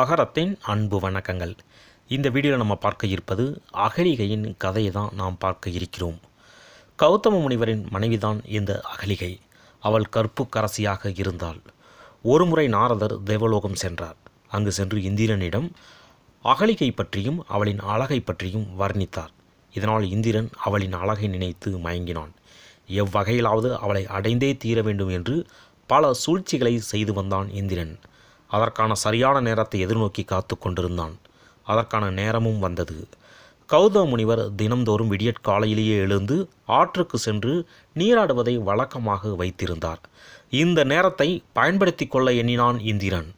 அகரத்தின் அன்பு வணக்கங்கள். இந்த வீடியோவில் நம்ம பார்க்க இருப்பது அகலிகையின் கதையை தான் நாம் பார்க்க இருக்கிறோம். கௌதம முனிவரின் மனைவிதான் இந்த அகலிகை. அவள் கற்புக்கரசியாக இருந்தாள். ஒருமுறை நாரதர் தேவலோகம் சென்றார். அங்கு சென்று இந்திரனிடம் அகலிகை பற்றியும் அவளின் அழகை பற்றியும் வர்ணித்தார். இதனால் இந்திரன் அவளின் அழகை நினைத்து மயங்கினான். எவ்வகையிலாவது அவளை அடைந்தே தீர வேண்டும் என்று பல சூழ்ச்சிகளை செய்து வந்தான் இந்திரன். அதற்கான சரியான நேரத்தை எதிர்நோக்கி காத்து கொண்டிருந்தான். அதற்கான நேரமும் வந்தது. கௌதம முனிவர் தினம்தோறும் விடியற்காலையிலேயே எழுந்து ஆற்றுக்கு சென்று நீராடுவதை வழக்கமாக வைத்திருந்தார். இந்த நேரத்தை பயன்படுத்தி கொள்ள எண்ணினான் இந்திரன்.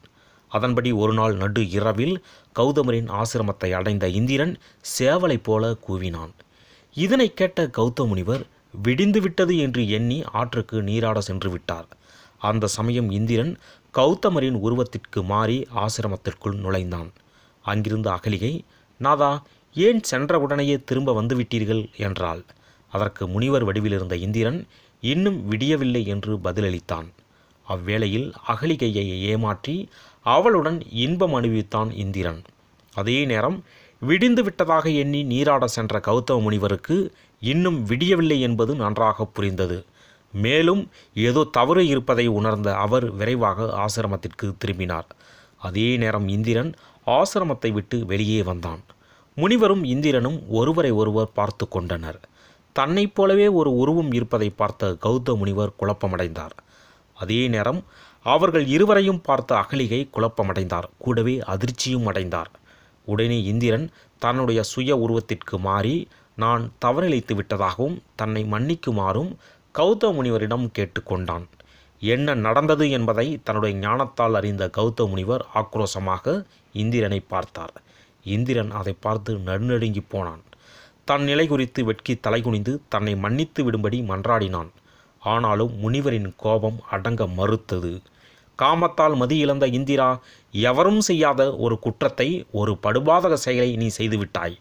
அதன்படி ஒரு நாள் நடு இரவில் கௌதமரின் ஆசிரமத்தை அடைந்த இந்திரன் சேவலைப் போல கூவினான். இதனை கேட்ட கௌத முனிவர் விடிந்து விட்டது என்று எண்ணி ஆற்றுக்கு நீராட சென்று விட்டார். அந்த சமயம் இந்திரன் கௌதமரின் உருவத்திற்கு மாறி ஆசிரமத்திற்குள் நுழைந்தான். அங்கிருந்த அகலிகை நாதா ஏன் சென்றவுடனேயே திரும்ப வந்துவிட்டீர்கள்? என்றாள். அதற்கு முனிவர் வடிவிலிருந்த இந்திரன் இன்னும் விடியவில்லை என்று பதிலளித்தான். அவ்வேளையில் அகலிகையை ஏமாற்றி அவளுடன் இன்பம் அனுபவித்தான் இந்திரன். அதே நேரம் விடிந்து விட்டதாக எண்ணி நீராட சென்ற கௌதம முனிவருக்கு இன்னும் விடியவில்லை என்பது நன்றாக புரிந்தது. மேலும் ஏதோ தவறு இருப்பதை உணர்ந்த அவர் விரைவாக ஆசிரமத்திற்கு திரும்பினார். அதே நேரம் இந்திரன் ஆசிரமத்தை விட்டு வெளியே வந்தான். முனிவரும் இந்திரனும் ஒருவரை ஒருவர் பார்த்து கொண்டனர். தன்னைப் போலவே ஒரு உருவம் இருப்பதை பார்த்த கௌத முனிவர் குழப்பமடைந்தார். அதே நேரம் அவர்கள் இருவரையும் பார்த்த அகலிகை குழப்பமடைந்தார். கூடவே அதிர்ச்சியும் அடைந்தார். உடனே இந்திரன் தன்னுடைய சுய உருவத்திற்கு மாறி நான் தவறிழைத்து விட்டதாகவும் தன்னை மன்னிக்குமாறும் கௌத முனிவரிடம் கேட்டுக்கொண்டான். என்ன நடந்தது என்பதை தன்னுடைய ஞானத்தால் அறிந்த கௌத முனிவர் ஆக்ரோஷமாக இந்திரனை பார்த்தார். இந்திரன் அதை பார்த்து நடுநடுங்கி போனான். தன் நிலை குறித்து வெட்கி தலைகுனிந்து தன்னை மன்னித்து விடும்படி மன்றாடினான். ஆனாலும் முனிவரின் கோபம் அடங்க மறுத்தது. காமத்தால் மதி இழந்த இந்திரா எவரும் செய்யாத ஒரு குற்றத்தை ஒரு படுபாதக செயலை நீ செய்துவிட்டாய்.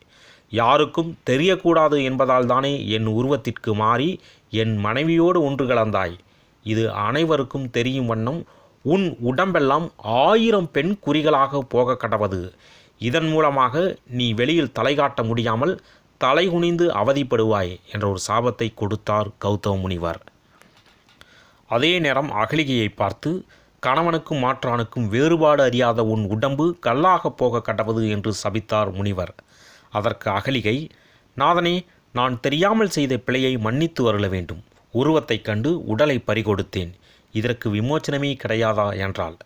யாருக்கும் தெரியக்கூடாது என்பதால் தானே என் உருவத்திற்கு மாறி என் மனைவியோடு ஒன்று கலந்தாய். இது அனைவருக்கும் தெரியும் வண்ணம் உன் உடம்பெல்லாம் ஆயிரம் பெண் குறிகளாக போக கடவது. இதன் மூலமாக நீ வெளியில் தலை காட்ட முடியாமல் தலைகுனிந்து அவதிப்படுவாய் என்ற ஒரு சாபத்தை கொடுத்தார் கௌதம முனிவர். அதே நேரம் அகலிகையை பார்த்து கணவனுக்கும் மாற்றானுக்கும் வேறுபாடு அறியாத உன் உடம்பு கல்லாக போக கடவது என்று சபித்தார் முனிவர். அதற்கு அகலிகை நாதனே நான் தெரியாமல் செய்த பிழையை மன்னித்து அருள வேண்டும். உருவத்தைக் கண்டு உடலை பறிகொடுத்தேன். இதற்கு விமோச்சனமே கிடையாதா? என்றாள்.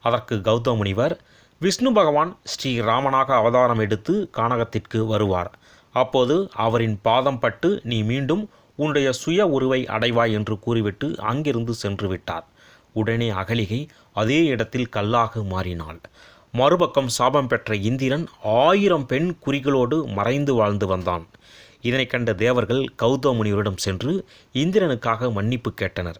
அதற்கு கௌதம முனிவர் விஷ்ணு பகவான் ஸ்ரீராமனாக அவதாரம் எடுத்து கானகத்திற்கு வருவார். அப்போது அவரின் பாதம் பட்டு நீ மீண்டும் உன்னுடைய சுய உருவை அடைவாய் என்று கூறிவிட்டு அங்கிருந்து சென்று விட்டார். உடனே அகலிகை அதே இடத்தில் கல்லாக மாறினாள். மறுபக்கம் சாபம் பெற்ற இந்திரன் ஆயிரம் பெண் குறிகளோடு மறைந்து வாழ்ந்து வந்தான். இதனை கண்ட தேவர்கள் கௌதம முனிவரிடம் சென்று இந்திரனுக்காக மன்னிப்பு கேட்டனர்.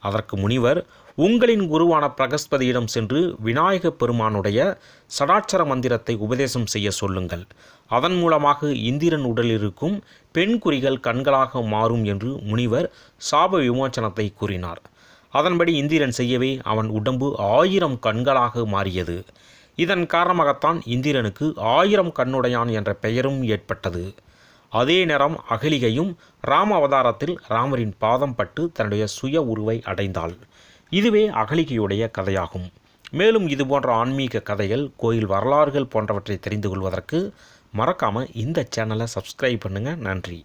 அதற்கு முனிவர் உங்களின் குருவான பிரகஸ்பதியிடம் சென்று விநாயகப் பெருமானுடைய சடாட்சர மந்திரத்தை உபதேசம் செய்ய சொல்லுங்கள். அதன் மூலமாக இந்திரன் உடலில் இருக்கும் பெண் குறிகள் கண்களாக மாறும் என்று முனிவர் சாப விமோச்சனத்தை கூறினார். அதன்படி இந்திரன் செய்யவே அவன் உடம்பு ஆயிரம் கண்களாக மாறியது. இதன் காரணமாகத்தான் இந்திரனுக்கு ஆயிரம் கண்ணுடையான் என்ற பெயரும் ஏற்பட்டது. அதே நேரம் அகலிகையும் ராம அவதாரத்தில் ராமரின் பாதம் பட்டு தன்னுடைய சுய உருவை அடைந்தாள். இதுவே அகலிகையுடைய கதையாகும். மேலும் இது போன்ற ஆன்மீக கதைகள் கோயில் வரலாறுகள் போன்றவற்றை தெரிந்து கொள்வதற்கு மறக்காமல் இந்த சேனலை சப்ஸ்கிரைப் பண்ணுங்கள் நன்றி.